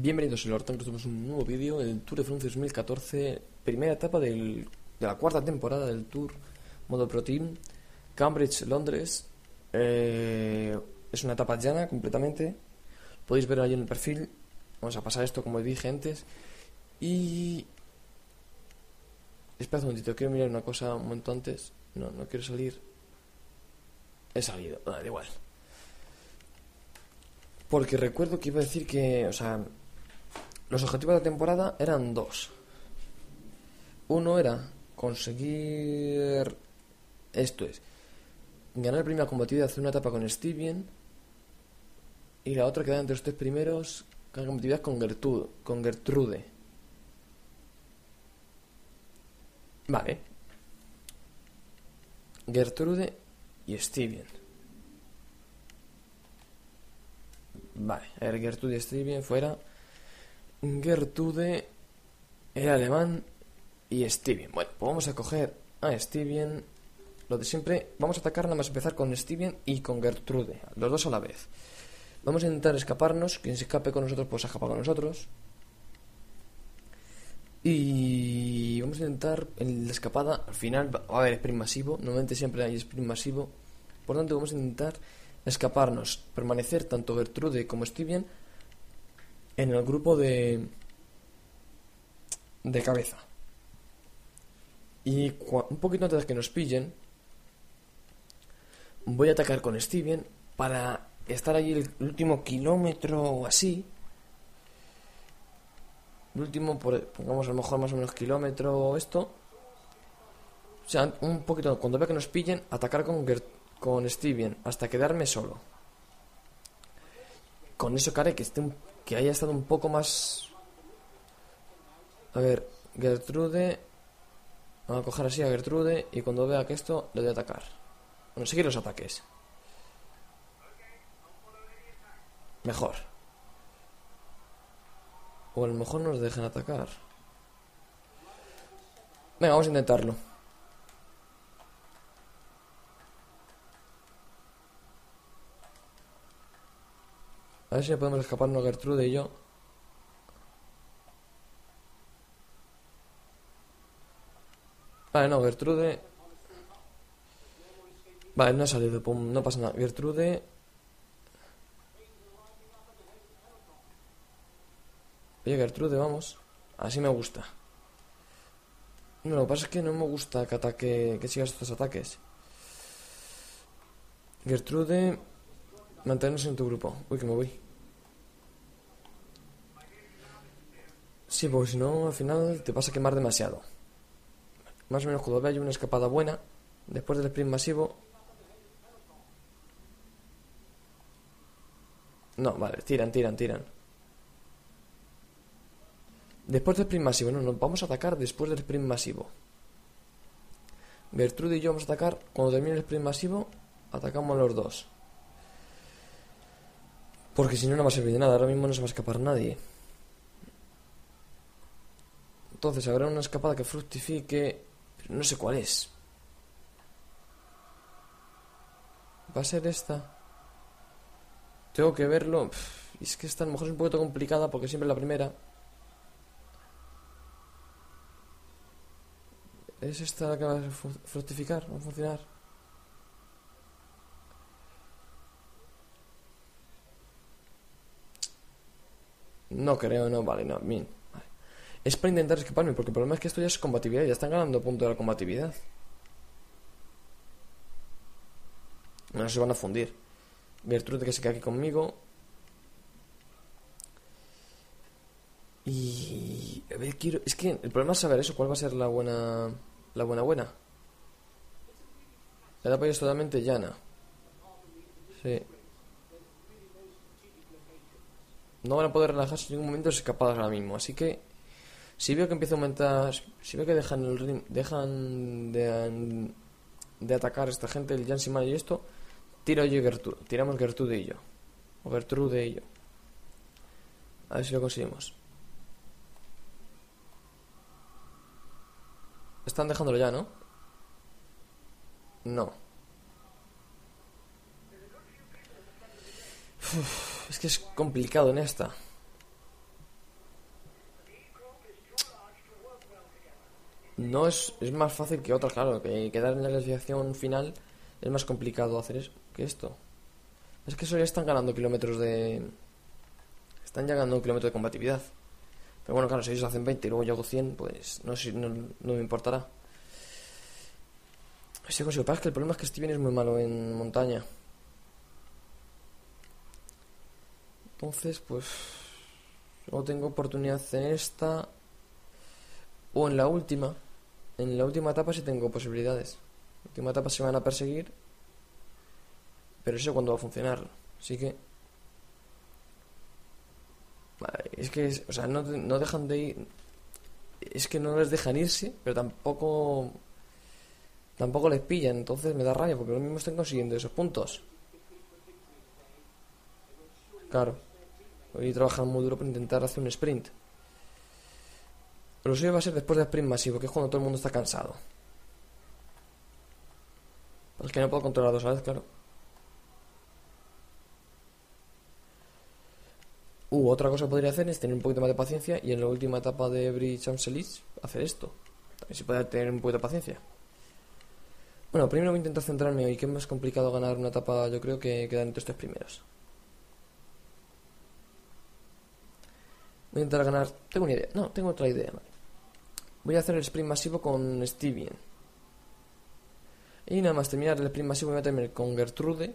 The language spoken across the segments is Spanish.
Bienvenidos a Horton, que estamos en un nuevo vídeo del Tour de Francia 2014, primera etapa del, de la cuarta temporada del Tour Modo Pro Team, Cambridge, Londres. Eh, es una etapa llana completamente, podéis ver ahí en el perfil. Vamos a pasar esto como dije antes. Y. Espera un momentito, quiero mirar una cosa un momento antes. No, no quiero salir. He salido, da igual. Porque recuerdo que iba a decir que, o sea, los objetivos de la temporada eran dos. Uno era conseguir. Esto es. Ganar la primera combatividad, hacer una etapa con Steven. Y la otra quedar entre los tres primeros. Ganar combatividad con Gertrude. Con Gertrude. Vale. Gertrude y Steven. Vale, a ver, Gertrude y Steven fuera. Gertrude, el alemán y Steven. Bueno, pues vamos a coger a Steven. Lo de siempre, vamos a atacar nada más empezar con Steven y con Gertrude, los dos a la vez. Vamos a intentar escaparnos, quien se escape con nosotros pues se escapa con nosotros. Y vamos a intentar en la escapada, al final va a haber sprint masivo, normalmente siempre hay sprint masivo. Por lo tanto, vamos a intentar escaparnos, permanecer tanto Gertrude como Steven en el grupo de de cabeza. Y un poquito antes de que nos pillen, voy a atacar con Steven para estar allí el último kilómetro o así. El último, pongamos a lo mejor más o menos kilómetro esto. O sea, un poquito, cuando vea que nos pillen, atacar con, con Steven hasta quedarme solo. Con eso que que, esté que haya estado un poco más... A ver, Gertrude... Vamos a coger así a Gertrude y cuando vea que esto le voy a atacar. Bueno, seguir los ataques. Mejor. O a lo mejor nos dejen atacar. Venga, vamos a intentarlo. A ver si podemos escaparnos Gertrude y yo. Vale, no, Gertrude. Vale, no ha salido, no pasa nada. Gertrude. Oye, Gertrude, vamos. Así me gusta. No, lo que pasa es que no me gusta que ataque. que sigas estos ataques. Gertrude. Mantenernos en tu grupo. Uy, que me voy. Sí, porque si no, al final te vas a quemar demasiado. Más o menos cuando vea una escapada buena, después del sprint masivo... No, vale, tiran, tiran, tiran. Después del sprint masivo, no, nos vamos a atacar después del sprint masivo. Gertrude y yo vamos a atacar cuando termine el sprint masivo, atacamos los dos. Porque si no, no va a servir de nada. Ahora mismo no se va a escapar nadie. Entonces habrá una escapada que fructifique. Pero no sé cuál es. ¿Va a ser esta? Tengo que verlo. Es que esta a lo mejor es un poquito complicada porque siempre es la primera. ¿Es esta la que va a fructificar? ¿Va a funcionar? No creo, no, vale, no, bien. Es para intentar escaparme, porque el problema es que esto ya es combatividad, ya están ganando punto de la combatividad. No se van a fundir. Gertrude que se queda aquí conmigo. Y... A ver, quiero... Es que el problema es saber eso, cuál va a ser la buena... La buena buena. La etapa es totalmente llana. Sí. No van a poder relajarse en ningún momento escapadas ahora mismo. Así que si veo que empieza a aumentar, si veo que dejan el ring, dejan de, de atacar a esta gente, el Jansiman y esto, tiro yo y Gertrude, tiramos Gertrude y yo. O Gertrude y yo. A ver si lo conseguimos. Están dejándolo ya, ¿no? No es que es complicado en esta. No es, es más fácil que otra, claro. Que quedar en la clasificación final es más complicado hacer eso que esto. Es que eso ya están ganando kilómetros de. Están ya ganando kilómetros de combatividad. Pero bueno, claro, si ellos hacen 20 y luego yo hago 100, pues no, sé, no, no me importará. Si consigo, pasa el problema es que Steven es muy malo en montaña. Entonces, pues... O tengo oportunidad en esta. O en la última. En la última etapa sí tengo posibilidades. En la última etapa se van a perseguir. Pero eso cuando va a funcionar. Así que... Es que, o sea, no, no dejan de ir... Es que no les dejan irse, pero tampoco... Tampoco les pillan, entonces me da rabia porque los mismos están consiguiendo esos puntos. Claro. Hoy trabajan muy duro para intentar hacer un sprint. Lo suyo va a ser después del sprint masivo, que es cuando todo el mundo está cansado. Es que no puedo controlar dos a vez, claro. Uh, otra cosa que podría hacer es tener un poquito más de paciencia y en la última etapa de Every Champs hacer esto. También se puede tener un poquito de paciencia. Bueno, primero voy a intentar centrarme hoy, que es más complicado ganar una etapa, yo creo que quedar entre estos primeros. Voy a intentar ganar. Tengo una idea. No, tengo otra idea. Voy a hacer el sprint masivo con Steven. Y nada más terminar el sprint masivo, voy a terminar con Gertrude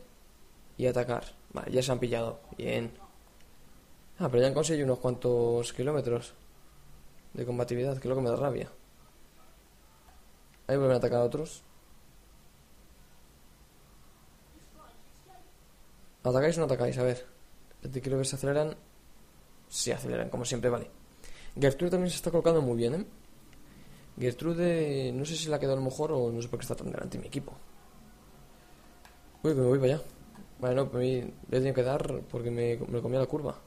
y atacar. Vale, ya se han pillado. Bien. Ah, pero ya han conseguido unos cuantos kilómetros de combatividad, que lo que me da rabia. Ahí vuelven a atacar a otros. ¿Atacáis o no atacáis? A ver. Te quiero ver aceleran. Si aceleran, como siempre, vale. Gertrude también se está colocando muy bien, ¿eh? Gertrude, no sé si la ha quedado a lo mejor o no sé por qué está tan delante mi equipo. Uy, me voy para allá. Vale, no, me he tenido que dar porque me, me comía la curva.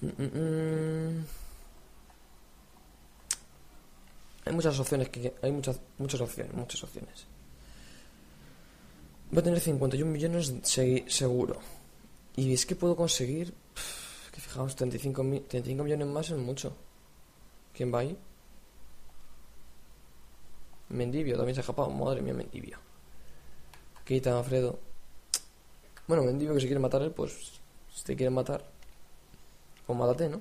Mm, mm, mm. Hay muchas opciones que hay muchas muchas opciones, muchas opciones. Voy a tener 51 millones seguro. Y es que puedo conseguir. que fijaos, 35, 35 millones más es mucho. ¿Quién va ahí? Mendivio también se ha escapado. Madre mía, Mendivio. Quita, Alfredo. Bueno, Mendivio que si quiere matar él, pues. Si te quieren matar. Pues mátate, ¿no?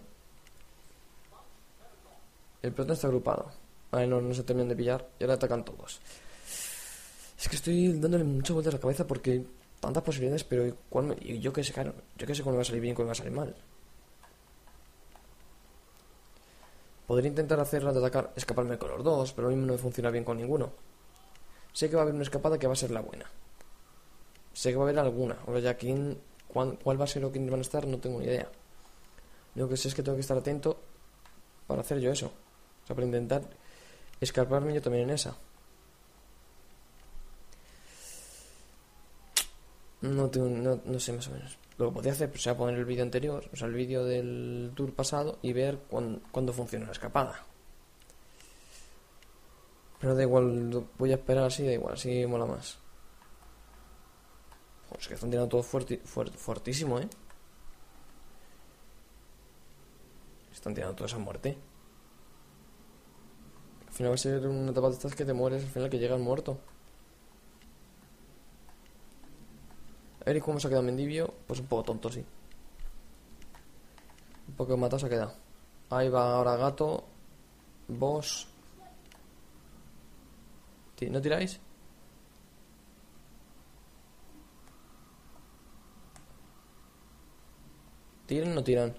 El pelotón está agrupado. Ay, no, no se terminan de pillar. Y ahora atacan todos. Es que estoy dándole mucha vuelta a la cabeza porque tantas posibilidades, pero ¿cuál yo qué sé, claro, yo qué sé cuándo va a salir bien y cuándo va a salir mal. Podría intentar hacer de atacar, escaparme con los dos, pero a mí no me funciona bien con ninguno. Sé que va a haber una escapada que va a ser la buena. Sé que va a haber alguna. Ahora ya quién, cuál, va a ser o quién van a estar, no tengo ni idea. Lo que sé es que tengo que estar atento para hacer yo eso. O sea, para intentar escaparme yo también en esa. No, tengo, no, sé más o menos. Lo que podría hacer pues, sea poner el vídeo anterior, o sea, el vídeo del tour pasado y ver cuándo, funciona la escapada. Pero da igual, voy a esperar así, da igual, así mola más. Joder, que están tirando todo fuerte, fuertísimo, ¿eh? Están tirando toda esa muerte. Al final va a ser una etapa de estas que te mueres, al final que llegas muerto. Eric, ¿cómo se ha quedado Mendivio? Pues un poco tonto, sí. Un poco matado se ha quedado. Ahí va ahora Gato. Vos. ¿No tiráis? ¿Tiran o no tiran?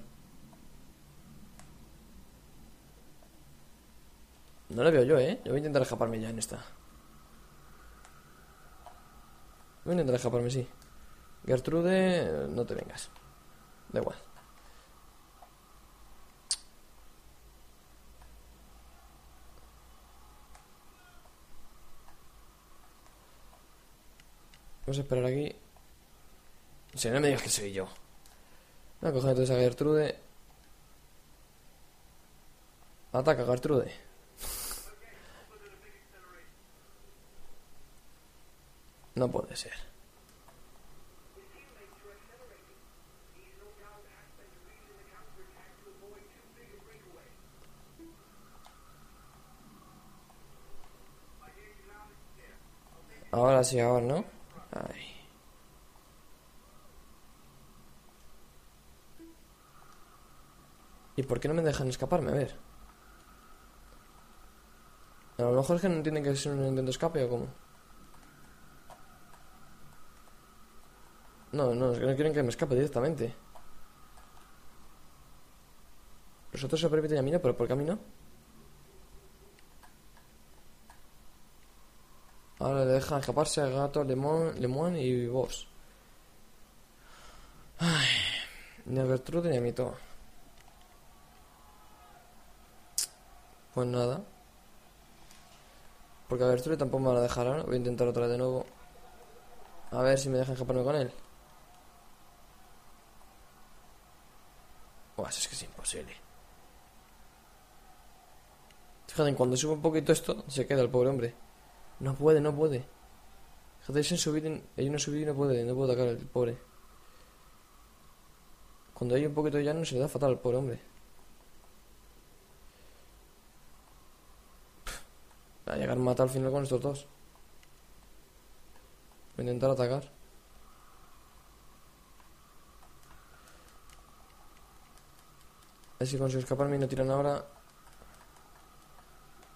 No le veo yo, ¿eh? Yo voy a intentar escaparme ya en esta. Voy a intentar escaparme, sí. Gertrude, no te vengas. Da igual. Vamos a esperar aquí. Si no me digas que soy yo. Voy a coger entonces a Gertrude. Ataca, Gertrude. No puede ser. Ahora sí, ahora, ¿no? Ay. ¿Y por qué no me dejan escaparme? A ver. A lo mejor es que no entienden que es un intento de escape o cómo. No, no, es que no quieren que me escape directamente. Los otros se permiten a mí no, pero ¿por qué a mí no? Ahora le dejan escaparse a Gato, Lemón y vos. Ay, ni a Gertrude ni a mí todo. Pues nada. Porque a Gertrude tampoco me van a dejar ahora. Voy a intentar otra vez de nuevo. A ver si me dejan escaparme con él. Buah, es que es imposible. Fíjate, cuando sube un poquito esto, se queda el pobre hombre. No puede, no puede. Fíjate, en subir, en, hay una y no puede, no puede atacar el pobre. Cuando hay un poquito de llano se le da fatal al pobre hombre. Va a llegar a matar al final con estos dos. Voy a intentar atacar. A ver si consigo escaparme y no tiran ahora.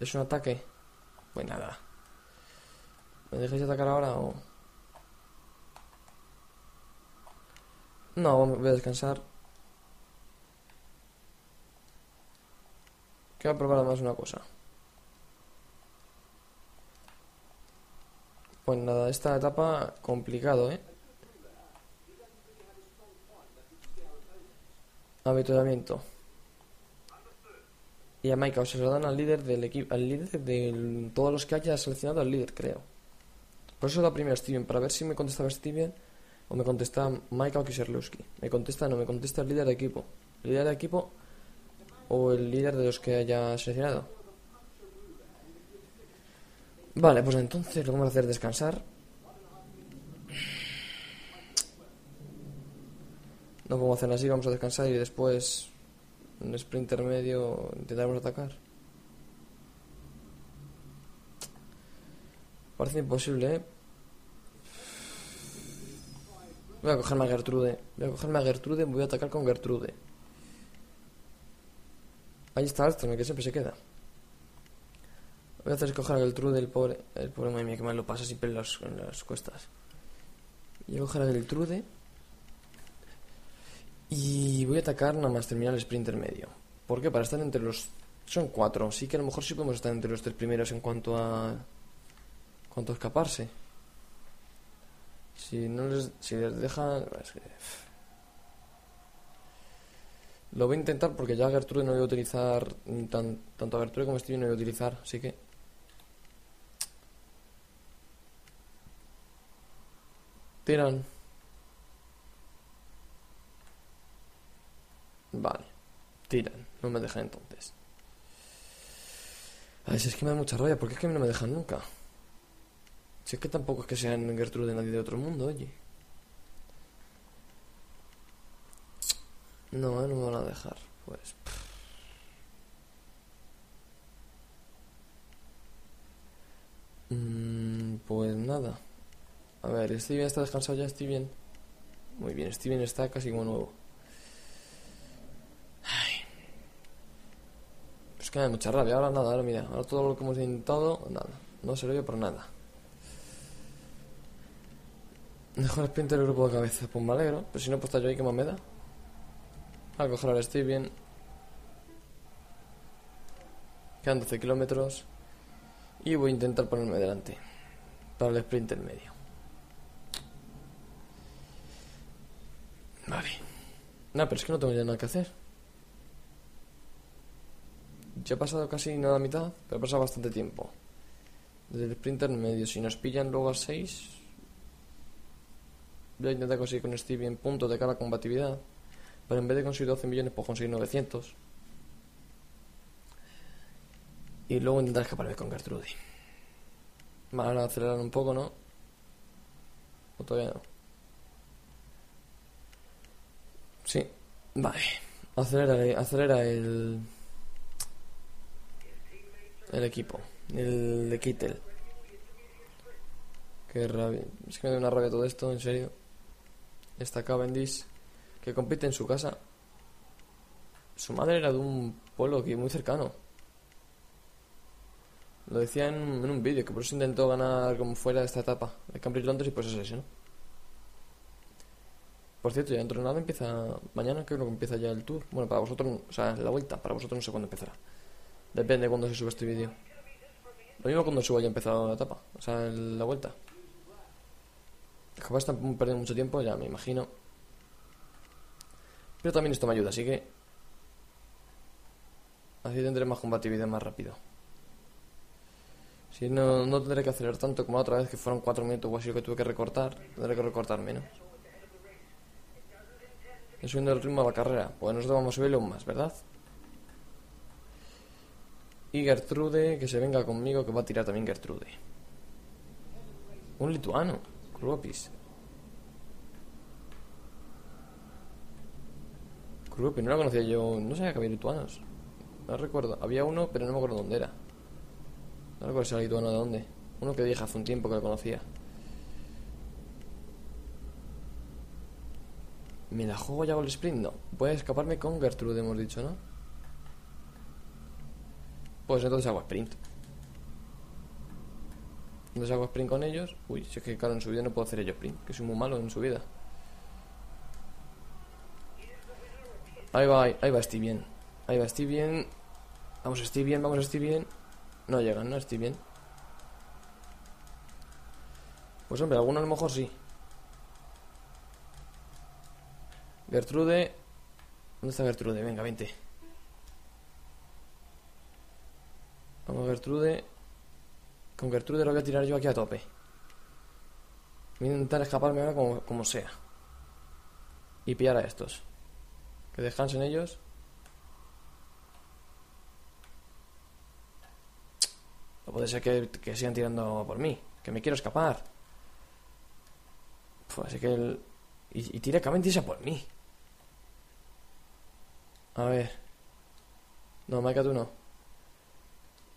Es un ataque. Pues nada. ¿Me dejáis atacar ahora o.? No, voy a descansar. Quiero probar además una cosa. Pues nada, esta etapa complicado, ¿eh? Avituallamiento. Y a Maika, o sea, se lo dan al líder del equipo, al líder de todos los que haya seleccionado al líder, creo. Por eso da primero Steven, para ver si me contestaba Steven o me contesta Maika o Kiserlowski. Me contesta, no, me contesta el líder de equipo. El líder de equipo o el líder de los que haya seleccionado. Vale, pues entonces lo vamos a hacer descansar. No podemos hacer así, vamos a descansar y después un sprint intermedio intentaremos atacar. Parece imposible, ¿eh? Voy a cogerme a Gertrude. Voy a cogerme a Gertrude, voy a atacar con Gertrude. Ahí está Alston, que siempre se queda. Voy a hacer escoger a Gertrude, el pobre. El pobre madre mía que me lo pasa siempre en las, en las cuestas. Voy a coger a Gertrude. Y voy a atacar nada más terminar el sprint intermedio. ¿Por qué? Para estar entre los... Son cuatro. Sí que a lo mejor sí podemos estar entre los tres primeros en cuanto a... cuanto a escaparse. Si no les... Si les dejan... Es que... Lo voy a intentar porque ya Gertrude no voy a utilizar... Tan, tanto a Gertrude como Stevie no voy a utilizar. Así que... Tiran. Vale. Tiran. No me dejan entonces. A ver, si es que me da mucha rabia. ¿Por qué es que no me dejan nunca? Si es que tampoco es que sean Gertrude nadie de otro mundo, oye. No, no me van a dejar. Pues... Mm, pues nada. A ver, Steven está descansado ya, Steven. Muy bien, Steven está casi como nuevo. que me da mucha rabia. Ahora nada, ahora mira, ahora todo lo que hemos intentado, nada. No se lo por nada. Mejor sprint el grupo de cabeza. Pues me alegro. Pero si no, pues está yo ahí, ¿qué más me da? A coger ahora estoy bien. Quedan 12 kilómetros. Y voy a intentar ponerme delante. Para el sprint en medio. Vale. No, pero es que no tengo ya nada que hacer. Ya he pasado casi nada a mitad, pero he pasado bastante tiempo. Desde el sprinter medio. Si nos pillan luego a 6, voy a intentar conseguir con Stevie en punto de cada combatividad. Pero en vez de conseguir 12 millones, puedo conseguir 900. Y luego intentar escaparme con Gertrude. Vale, ahora acelerar un poco, ¿no? O todavía no. Sí, vale. Acelera, acelera el el equipo, el de Kittel. Qué rabia. Es que me da una rabia todo esto, en serio. Esta Cavendish, que compite en su casa. Su madre era de un pueblo aquí muy cercano. Lo decía en, un vídeo, que por eso intentó ganar como fuera esta etapa de Cambridge Londres y pues eso es ¿no? Por cierto, ya dentro de nada empieza. Mañana creo que empieza ya el tour. Bueno, para vosotros, o sea, la vuelta, para vosotros no sé cuándo empezará. Depende de cuándo se sube este vídeo. Lo mismo cuando suba ya empezado la etapa, o sea, la vuelta. Capaz están perdiendo mucho tiempo, ya me imagino. Pero también esto me ayuda, así que. Así tendré más combatividad más rápido. Si no, no tendré que acelerar tanto como la otra vez, que fueron 4 minutos o así lo que tuve que recortar. Tendré que recortar menos. Estoy subiendo el ritmo de la carrera. Pues nosotros vamos a subirlo aún más, ¿verdad? Y Gertrude, que se venga conmigo, que va a tirar también Gertrude. Un lituano, Kruopis. Kruopis, no lo conocía yo, no sabía que había lituanos. No recuerdo, había uno, pero no me acuerdo dónde era. No recuerdo si era lituano de dónde. Uno que dije hace un tiempo que lo conocía. ¿Me la juego ya con el sprint? No. Voy a escaparme con Gertrude, hemos dicho, ¿no? Pues entonces hago sprint. Entonces hago sprint con ellos. Uy, si es que claro, en su vida no puedo hacer ellos sprint, que soy muy malo en su vida. Ahí va, ahí, va, estoy bien. Ahí va, estoy bien. Vamos, estoy bien, vamos, estoy bien. No llegan, ¿no? Estoy bien. Pues hombre, alguno a lo mejor sí. Gertrude. ¿Dónde está Gertrude? Venga, 20. Vamos, Gertrude. Con Gertrude lo voy a tirar yo aquí a tope. Voy a intentar escaparme ahora como, como sea. Y pillar a estos. Que descansen ellos. No puede ser que, que sigan tirando por mí. Que me quiero escapar. Pues así que el... Y, y tira por mí. A ver. No, Maika, tú no.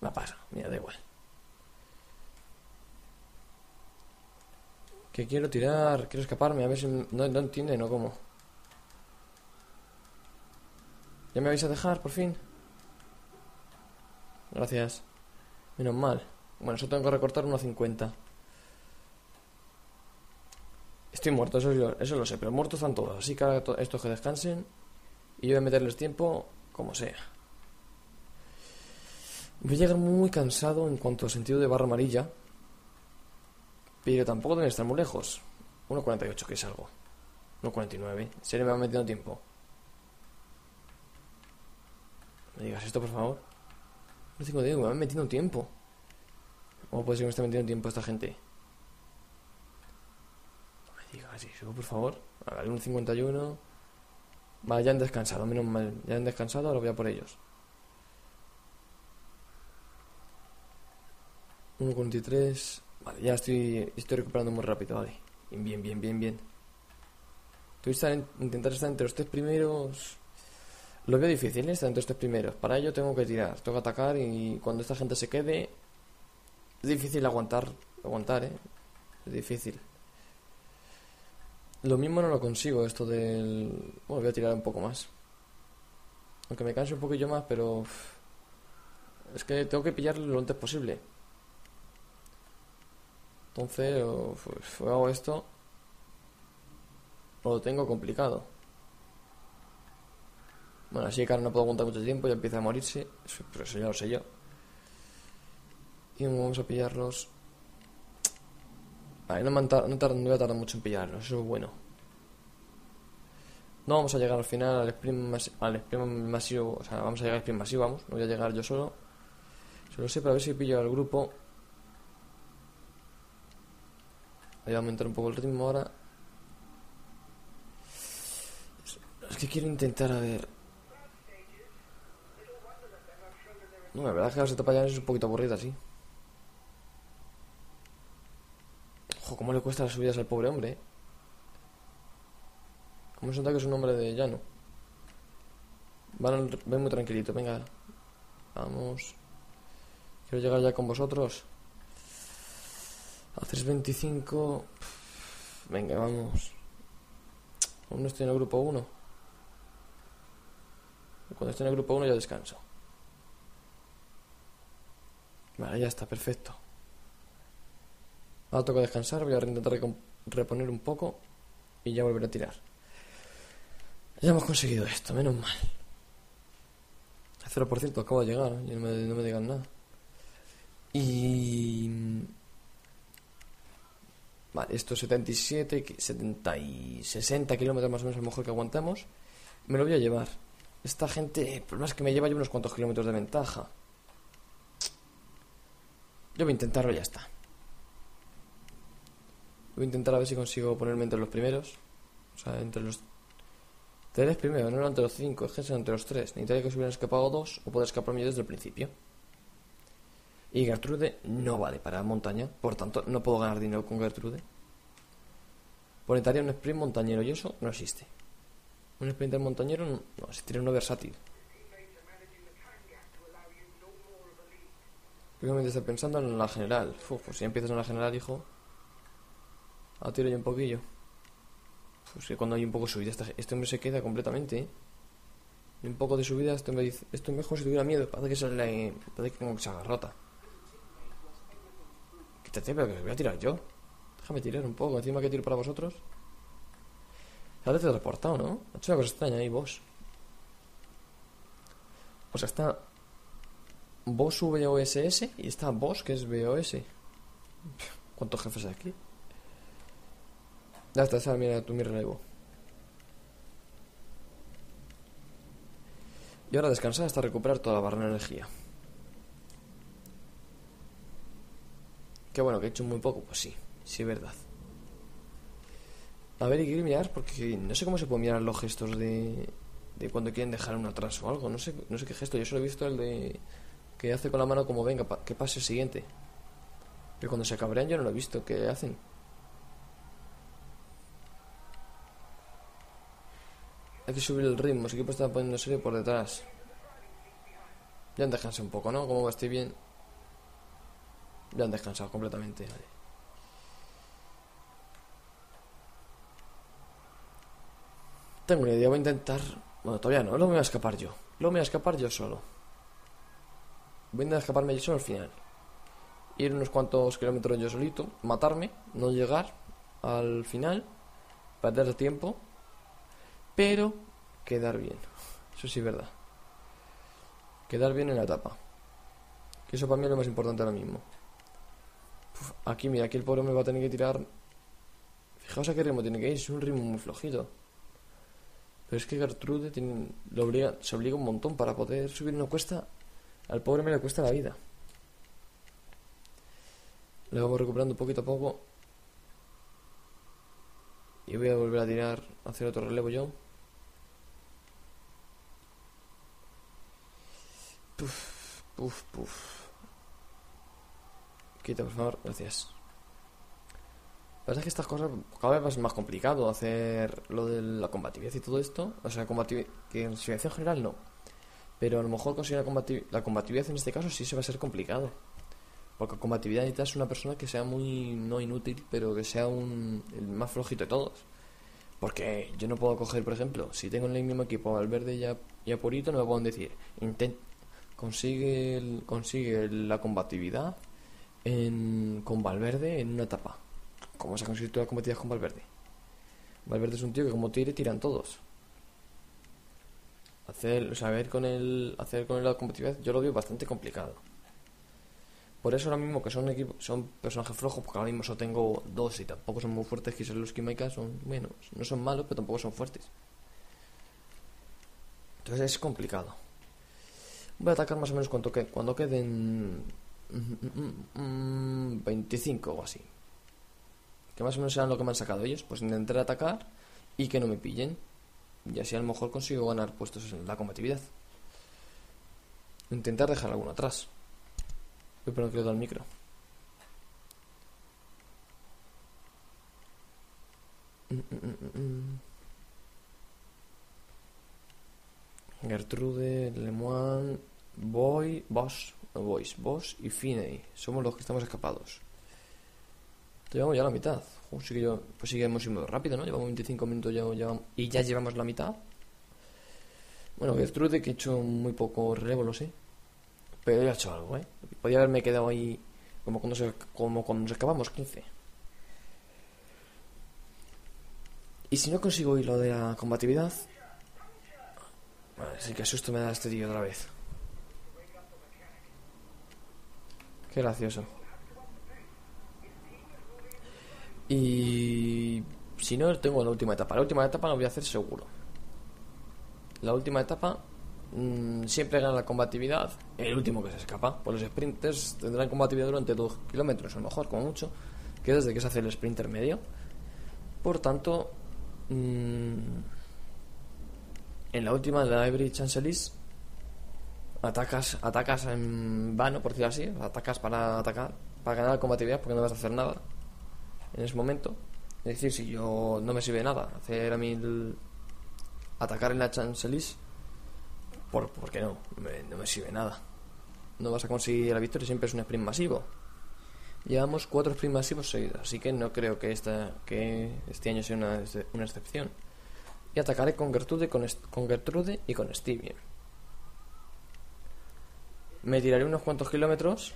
La paso, mira, da igual. Que quiero tirar, quiero escaparme, a ver si no, entiende, ¿no? ¿Cómo? ¿Ya me vais a dejar, por fin? Gracias. Menos mal. Bueno, eso tengo que recortar 1.50. Estoy muerto, eso, eso lo sé, pero muertos están todos. Así que estos que descansen. Y yo voy a meterles tiempo como sea. Voy a llegar muy cansado en cuanto a sentido de barra amarilla. Pero tampoco deben estar muy lejos. 1.48, que es algo. 1.49. ¿En serio me va metiendo tiempo? Me digas esto, por favor. 1.51, me va metiendo tiempo. ¿Cómo puede ser que me esté metiendo tiempo esta gente? No me digas eso, por favor. A ver, 1.51. Vale, ya han descansado, menos mal. Ya han descansado, ahora voy a por ellos. 1.43. Vale, ya estoy, estoy recuperando muy rápido, vale. Bien, bien, bien, bien. Intentar, intentar estar entre los tres primeros. Lo veo difícil, ¿eh? estar entre los tres primeros. Para ello tengo que tirar, tengo que atacar y cuando esta gente se quede. Es difícil aguantar, aguantar, ¿eh? Es difícil. Lo mismo no lo consigo, esto del... Bueno, voy a tirar un poco más. Aunque me canse un poquillo más, pero... Es que tengo que pillarlo lo antes posible. Entonces, pues, hago esto. lo tengo complicado. Bueno, así que ahora no puedo aguantar mucho tiempo, ya empieza a morirse. Pero eso ya lo sé yo. Y vamos a pillarlos Vale, no, me no, no voy a tardar mucho en pillarlo, eso es bueno. No vamos a llegar al final al sprint, al sprint masivo, o sea, vamos a llegar al sprint masivo, vamos, no voy a llegar yo solo. Solo sé para ver si pillo al grupo. Voy a aumentar un poco el ritmo ahora. Es que quiero intentar a ver. No, la verdad es que la seta es un poquito aburrida, sí. Ojo, cómo le cuesta las subidas al pobre hombre, eh. Cómo se nota que es un hombre de llano. Van, ven muy tranquilito, venga. Vamos. Quiero llegar ya con vosotros. A 3.25... Venga, vamos. Aún no estoy en el grupo 1. Cuando estoy en el grupo 1 ya descanso. Vale, ya está, perfecto. Ahora toca descansar, voy a intentar reponer un poco y ya volver a tirar. Ya hemos conseguido esto, menos mal. El 0% acabo de llegar, y no me, no me digan nada. Y... Vale, esto 77, 70 y 60 kilómetros más o menos a lo mejor que aguantamos. Me lo voy a llevar. Esta gente, el problema es que me lleva yo unos cuantos kilómetros de ventaja. Yo voy a intentarlo y ya está. Voy a intentar a ver si consigo ponerme entre los primeros. O sea, entre los tres primeros, no entre los cinco, es que entre los tres. Necesitaría que se hubieran escapado dos o poder escaparme yo desde el principio. Y Gertrude no vale para montaña, por tanto no puedo ganar dinero con Gertrude. Necesitaría un sprint montañero y eso no existe. Un sprinter montañero no, no existiría uno versátil. Primero estoy pensando en la general. Uf, pues si empiezas en la general, hijo. A tiro yo un poquillo. Pues que cuando hay un poco de subida, este hombre se queda completamente, ¿eh? Y un poco de subida, este hombre dice: Esto es mejor si tuviera miedo. Parece que se le. Parece que como que se agarrota. Quítate, pero que voy a tirar yo. Déjame tirar un poco. Encima que tiro para vosotros. Se ha reportado, ¿no? Ha hecho una cosa extraña ahí, vos. O sea, está Boss VOSS y está Boss que es VOS. ¿Cuántos jefes hay aquí? Ya está, esa mira tú mi relevo. Y ahora descansar hasta recuperar toda la barra de energía. Qué bueno, que he hecho muy poco, pues sí, sí es verdad. A ver, hay que mirar porque no sé cómo se pueden mirar los gestos de, de cuando quieren dejar un atraso o algo. No sé, no sé qué gesto. Yo solo he visto el de que hace con la mano como venga, que pase el siguiente. Pero cuando se cabrean yo no lo he visto. ¿Qué hacen? Hay que subir el ritmo. Ese equipo está poniendo serio por detrás. Ya descansado un poco, ¿no? Como estoy bien. Ya han descansado completamente. Tengo una idea, voy a intentar... Bueno, todavía no, lo voy a escapar yo. Lo voy a escapar yo solo. Voy a intentar escaparme yo solo al final. Ir unos cuantos kilómetros yo solito, matarme, no llegar al final, perder tiempo, pero quedar bien. Eso sí es verdad. Quedar bien en la etapa. Que eso para mí es lo más importante ahora mismo. Aquí, mira, aquí el pobre me va a tener que tirar. Fijaos a qué ritmo tiene que ir, es un ritmo muy flojito. Pero es que Gertrude tiene, lo se obliga un montón para poder subir una cuesta. Al pobre me le cuesta la vida. Le vamos recuperando poquito a poco. Y voy a volver a tirar, a hacer otro relevo yo. Puf, puf, puf. Quita, por favor, gracias. La que estas cosas cada vez es más complicado hacer lo de la combatividad y todo esto. O sea, que en situación general no. Pero a lo mejor conseguir la, combatividad en este caso sí se va a ser complicado. Porque combatividad necesitas una persona que sea muy, no inútil, pero que sea un, el más flojito de todos. Porque yo no puedo coger, por ejemplo, si tengo en el mismo equipo Valverde y a, y a Purito, no me pueden decir, intent, consigue, consigue la combatividad en, con Valverde en una etapa. ¿Cómo se ha conseguido la combatividad con Valverde? Valverde es un tío que como tire, tiran todos. Hacer, o sea, con el, hacer con la competitividad yo lo veo bastante complicado. Por eso ahora mismo que son equipos, son personajes flojos, porque ahora mismo solo tengo dos y tampoco son muy fuertes, que los Kimaika, son, bueno, no son malos, pero tampoco son fuertes. Entonces es complicado. Voy a atacar más o menos cuando, que, cuando queden 25 o así. Que más o menos sean lo que me han sacado ellos. Pues intentar atacar y que no me pillen. Y así a lo mejor consigo ganar puestos en la combatividad. Intentar dejar alguno atrás. Pero no quiero dar el micro. Gertrude, Lemoine, Boss, no Boys, Boss y Finney. Somos los que estamos escapados. Llevamos ya la mitad. pues sí que hemos ido rápido, ¿no? Llevamos 25 minutos ya, y ya llevamos la mitad. Bueno, Gertrude que he hecho muy poco relevo, lo sé. Pero ya he hecho algo, ¿eh? Podría haberme quedado ahí como cuando, se, como cuando nos acabamos 15. Y si no consigo ir lo de la combatividad... Vale, sí que susto me da este tío otra vez. Qué gracioso. Y si no, tengo la última etapa. La última etapa la voy a hacer seguro. La última etapa mmm, siempre gana la combatividad. El último que se escapa. Pues los sprinters tendrán combatividad durante 2 kilómetros, a lo mejor, como mucho. Que desde que se hace el sprinter medio. Por tanto, mmm, en la última de la Every Chancelis atacas, atacas en vano, por decirlo así. Atacas para atacar, para ganar combatividad porque no vas a hacer nada en ese momento. Es decir, si yo no me sirve nada hacer a mí atacar en la Chancelis, ¿por, ¿por qué no? no me sirve nada. No vas a conseguir la victoria, siempre es un sprint masivo. Llevamos cuatro sprints masivos seguidos, así que no creo que, esta, que este año sea una, una excepción. Y atacaré con Gertrude, con, con Gertrude y con Stevie. Me tiraré unos cuantos kilómetros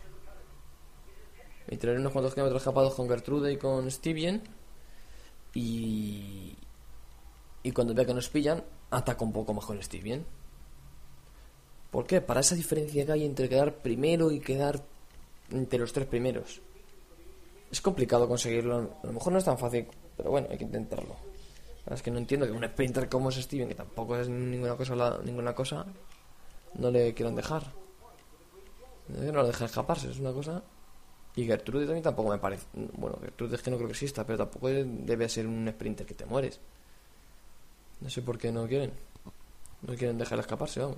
me tiraré unos cuantos kilómetros escapados con Gertrude y con Stevien. Y. Y cuando vea que nos pillan, ataco un poco más con Stevien. ¿Por qué? Para esa diferencia que hay entre quedar primero y quedar entre los tres primeros. Es complicado conseguirlo. A lo mejor no es tan fácil, pero bueno, hay que intentarlo. es que no entiendo que un sprinter como es Steven, que tampoco es ninguna cosa, ninguna cosa, no le quieran dejar. No lo dejan escaparse, es una cosa y Gertrude también tampoco me parece. Bueno, Gertrude es que no creo que exista, pero tampoco debe ser un sprinter que te mueres. No sé por qué no quieren. No quieren dejar escaparse, vamos.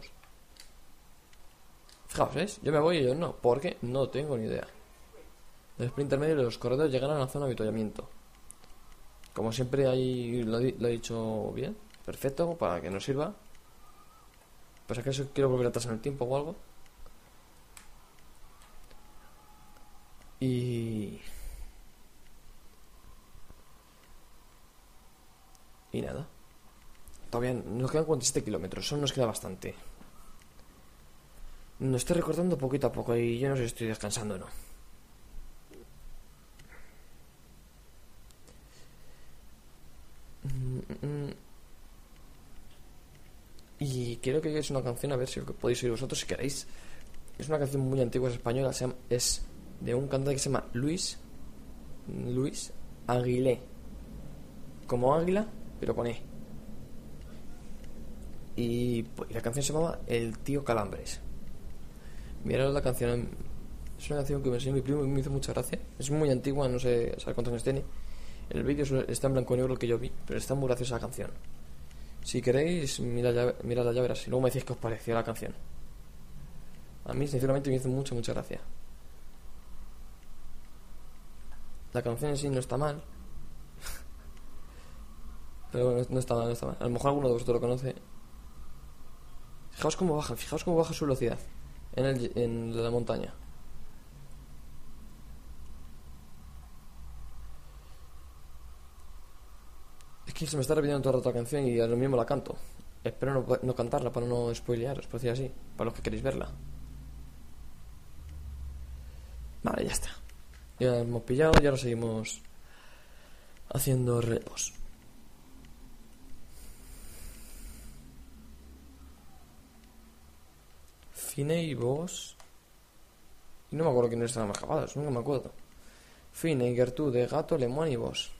Fijaos, ¿eh? Yo me voy y ellos no. ¿Por qué? No tengo ni idea. El sprinter medio de los corredores llegan a la zona de avituallamiento. Como siempre, ahí lo, he dicho bien. Perfecto, para que nos sirva. Pues acaso quiero volver atrás en el tiempo o algo. Y... Y nada. Todavía nos quedan 47 kilómetros, eso nos queda bastante. Nos estoy recortando poquito a poco y yo no sé si estoy descansando o no. Y quiero que es una canción, a ver si podéis oír vosotros si queréis. Es una canción muy antigua, es española, es de un cantante que se llama Luis Luis Aguilé. Como águila pero con E. Y, la canción se llamaba El tío Calambres. Mirad la canción es una canción que me enseñó mi primo y me hizo mucha gracia. Es muy antigua no sé saber cuántos años tiene. El vídeo está en blanco y negro el que yo vi pero está muy graciosa la canción. Si queréis mirad ya verás y luego me decís qué os pareció la canción. A mí sinceramente me hizo mucha mucha gracia La canción en sí no está mal. Pero bueno, no está mal, no está mal. A lo mejor alguno de vosotros lo conoce. Fijaos cómo baja, fijaos cómo baja su velocidad en, el, en la montaña. Es que se me está repitiendo toda la canción y a lo mismo la canto. Espero no, no cantarla para no spoilearos, por decir así, para los que queréis verla. Vale, ya está. Ya hemos pillado y ahora seguimos haciendo repos. Fine y vos. Y no me acuerdo quiénes estaban más acabados, nunca me acuerdo. Fine Gertrude, Gato, Lemón y vos.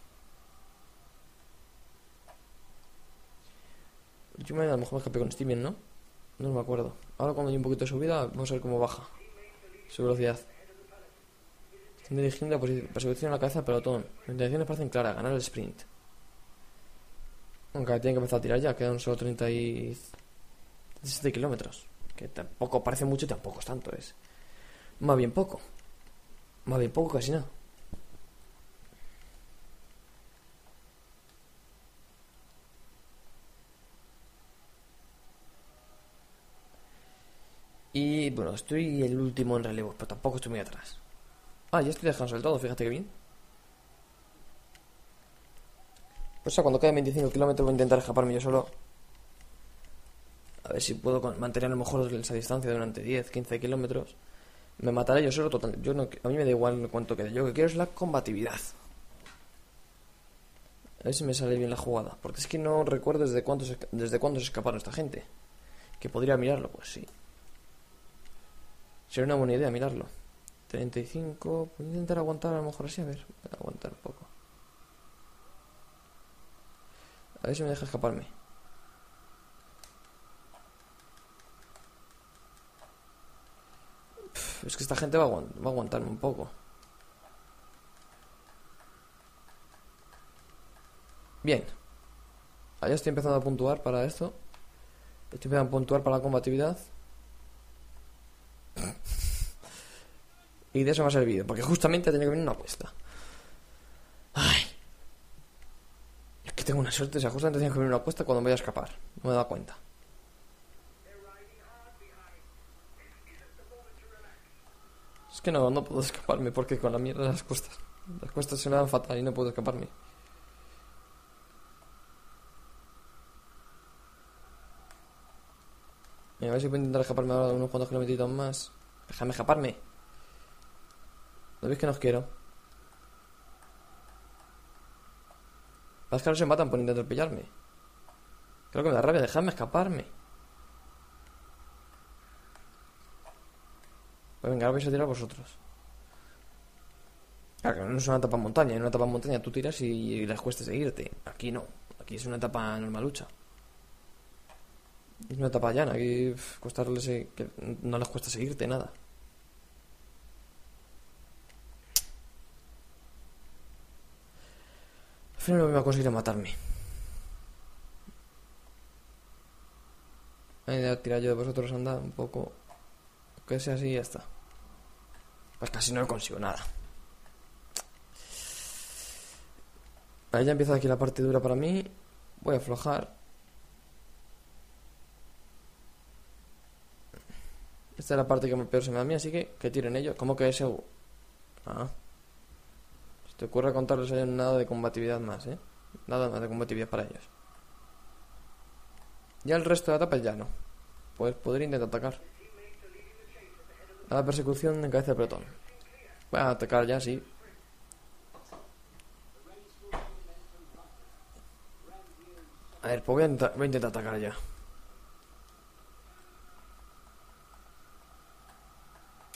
Yo me a lo mejor me escapé con Steven, ¿no? No me acuerdo. Ahora cuando hay un poquito de subida, vamos a ver cómo baja su velocidad dirigiendo la persecución a la cabeza del pelotón. Las intenciones parecen claras, ganar el sprint. Aunque tienen que empezar a tirar ya, quedan solo 37 kilómetros. Que tampoco parece mucho y tampoco es tanto, es más bien poco. Más bien poco, casi nada. Y bueno, estoy el último en relevo, pero tampoco estoy muy atrás. Ah, ya estoy dejando todo, fíjate que bien. Pues cuando queden 25 kilómetros voy a intentar escaparme yo solo. A ver si puedo mantener a lo mejor esa distancia durante 10, 15 kilómetros. Me mataré yo solo total. Yo a mí me da igual cuánto quede. Yo lo que quiero es la combatividad. A ver si me sale bien la jugada. Porque es que no recuerdo desde cuándo desde cuándo se escaparon esta gente. Que podría mirarlo, pues sí. Sería una buena idea mirarlo. 35. Puedo intentar aguantar a lo mejor así. A ver, aguantar un poco. A ver si me deja escaparme. es que esta gente va a, va a aguantarme un poco. Bien. Ahí estoy empezando a puntuar para esto. Estoy empezando a puntuar para la combatividad. Y de eso me ha servido. Porque justamente tenía que venir una apuesta. Ay. Es que tengo una suerte. O sea, justamente tenía que venir una apuesta cuando voy a escapar. No me he dado cuenta. Es que no, no puedo escaparme porque con la mierda de las costas. Las costas se me dan fatal y no puedo escaparme. a ver si puedo intentar escaparme ahora de unos cuantos kilómetros más. Déjame escaparme. ¿No veis que no os quiero? Las que no se matan por intentar pillarme. Creo que me da rabia, dejadme escaparme. Pues venga, ahora vais a tirar vosotros. Claro, no es una etapa montaña. En una etapa montaña tú tiras y, les cuesta seguirte. Aquí no. Aquí es una etapa normalucha. Es una etapa llana. Aquí costarles, que no les cuesta seguirte nada. Final no me va a conseguir matarme. Voy a tirar yo de vosotros, anda, un poco. Que sea así y ya está. Pues casi no consigo nada. Ahí ya empieza aquí la parte dura para mí. Voy a aflojar. Esta es la parte que peor se me da a mí, así que que tiren ellos. ¿Cómo que ese? Ah. Te ocurre contarles ellos nada de combatividad más, ¿eh? Nada más de combatividad para ellos. Ya el resto de la etapa ya no. Pues poder intentar atacar. A la persecución en cabeza de pelotón. Voy a atacar ya, sí. A ver, pues voy a, intentar, atacar ya.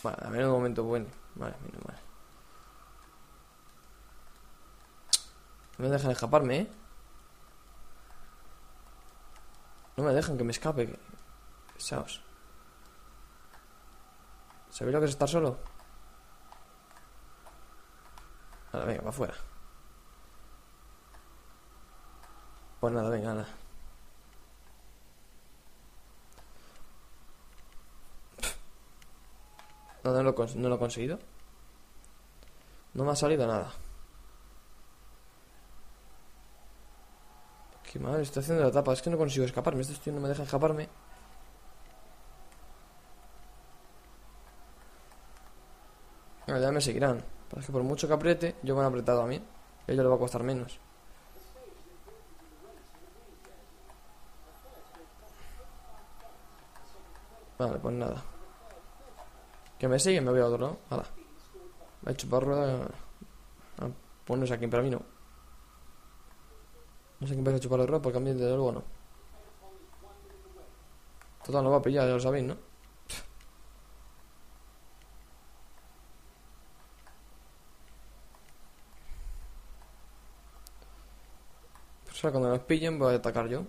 Vale, a ver un momento bueno. Vale, mira, vale. No me dejan escaparme, ¿eh? No me dejan que me escape. Pesaos. ¿Sabéis lo que es estar solo? Vale, venga, va afuera. Pues nada, venga, nada. No, no, lo, no lo he conseguido. No me ha salido nada. Qué madre, estoy haciendo la tapa. Es que no consigo escaparme. Este tío no me deja escaparme. ya me seguirán. Pero es que por mucho que apriete, yo me han apretado a mí. A ellos le va a costar menos. Vale, pues nada. Que me siguen, me voy a otro lado. Hala. Me ha hecho para sé a quién, pero a mí no. No sé quién va a chupar la rueda porque a mí desde luego no. Total, no va a pillar, ya lo sabéis, ¿no? cuando nos pillen voy a atacar yo.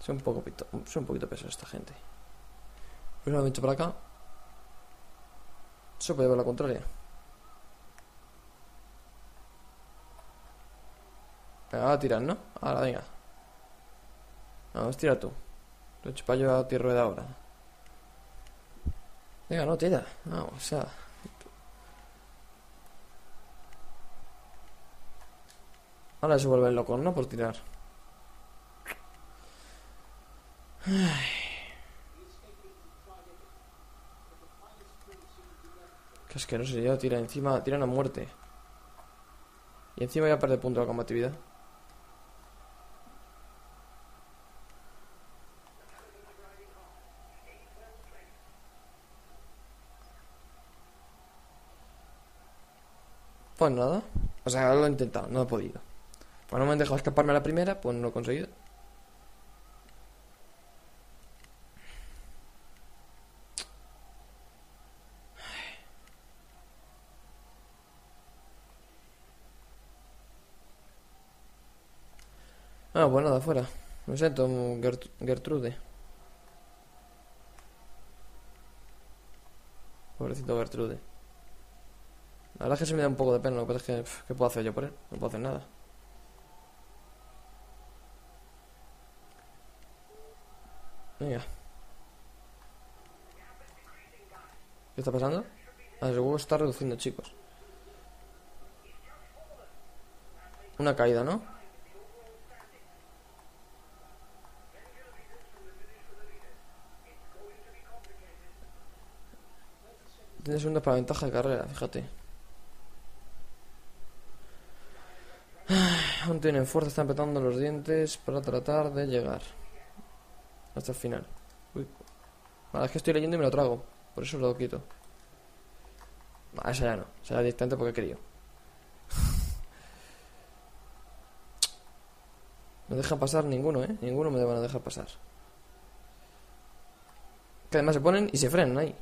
Soy un poco soy un poquito peso esta gente. Pues me he hecho para acá. Eso puede ver la contraria. Venga, a tirar, ¿no? Ahora, venga. Vamos, tira tú. Lo he hecho para yo a ti rueda ahora. Venga, no, tira. Vamos, o sea. Ahora se vuelven locos, ¿no? Por tirar. Que es que no sé, ya tira encima, tiran a muerte. Y encima ya perder punto de combatividad. Pues nada. O sea, lo he intentado, no he podido. Pues no me han dejado escaparme a la primera, pues no lo he conseguido. Ah, pues nada, fuera. Lo siento, Gert- Gertrude. Pobrecito Gertrude. La verdad es que se me da un poco de pena, lo que pasa es que, ¿qué puedo hacer yo por él? No puedo hacer nada. Venga. ¿Qué está pasando? Ah, el huevo está reduciendo, chicos. Una caída, ¿no? Tiene segundos para ventaja de carrera, fíjate. Aún tienen fuerza, están apretando los dientes para tratar de llegar hasta el final. Uy. Vale, es que estoy leyendo y me lo trago. Por eso lo quito. Ah, esa ya no. Esa ya directamente porque querido. No dejan pasar ninguno, ¿eh? Ninguno me van a dejar pasar. Que además se ponen y se frenan ahí.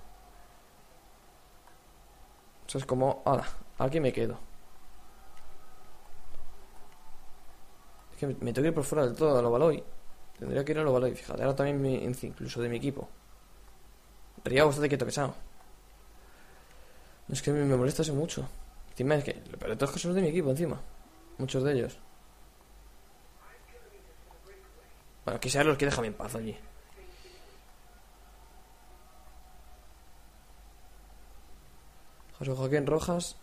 Eso es como, ala, aquí me quedo. Que me, me tengo que ir por fuera del todo a lo Baloy. Tendría que ir a lo Baloy, fíjate. Ahora también mi, incluso de mi equipo. Ría bastante quieto sea. Es que me, me molesta eso mucho. Encima es que, pero todos que son de mi equipo encima. Muchos de ellos. Bueno, sean los que déjame en paz allí. José Joaquín Rojas.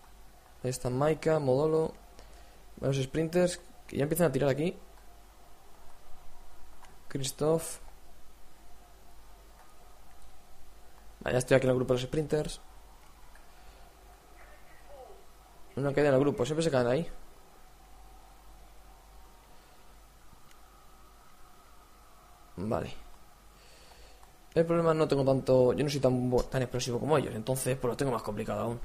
Ahí está Maika, Modolo. Los sprinters que ya empiezan a tirar aquí. Christoph. Ya estoy aquí en el grupo de los sprinters. Una caída en el grupo, siempre se caen ahí. Vale. El problema no tengo tanto. Yo no soy tan, tan explosivo como ellos, entonces pues lo tengo más complicado aún.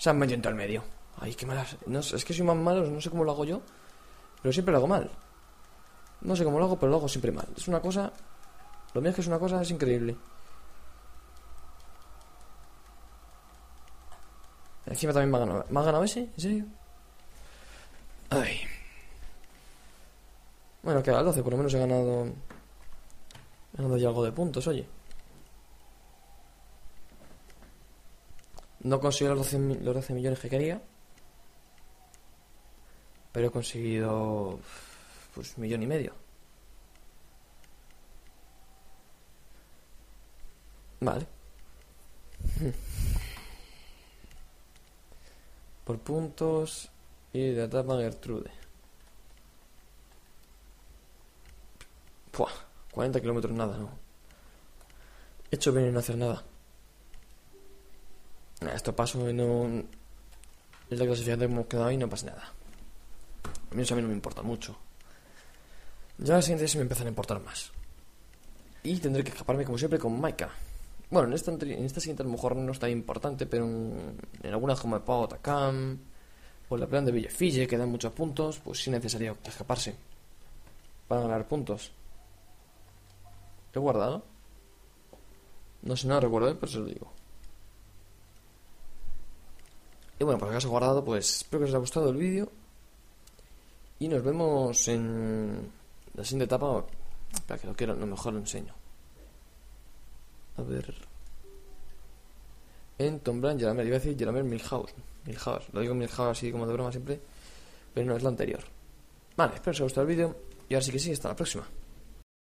Se han metido el medio. Ay, qué malas. No, es que soy más malo, no sé cómo lo hago yo, pero siempre lo hago mal. No sé cómo lo hago, pero lo hago siempre mal. Es una cosa. Lo mío es que es una cosa, es increíble. Encima también me ha ganado. ¿Me ha ganado ese? ¿En serio? Ay. Bueno, queda el 12, por lo menos he ganado. He ganado ya algo de puntos, oye. No conseguí los 12, mi- los 12 millones que quería. Pero he conseguido. Pues un millón y medio. Vale. Por puntos y de etapa Gertrude. Puah, 40 kilómetros nada, ¿no? He hecho bien en no hacer nada. Esto paso y no... Es la clasificación que hemos quedado y no pasa nada. A mí eso a mí no me importa mucho. Ya la siguiente sí me empiezan a importar más. Y tendré que escaparme como siempre con Maika. Bueno, en esta, en esta siguiente a lo mejor no está importante, pero en, en algunas como el Pau Takam o la plan de Villefille, que dan muchos puntos, pues sí necesario escaparse para ganar puntos. ¿He guardado? No sé, no recuerdo, ¿eh? pero se lo digo. Y bueno, por si acaso guardado, pues espero que os haya gustado el vídeo. Y nos vemos en la siguiente etapa. Espera, que lo quiero, lo mejor lo enseño. A ver. En Tombland, Yelamer, iba a decir Yelamer Milhouse. Milhouse, lo digo Milhouse así como de broma siempre, pero no es la anterior. Vale, espero que os haya gustado el vídeo y ahora sí que sí, hasta la próxima.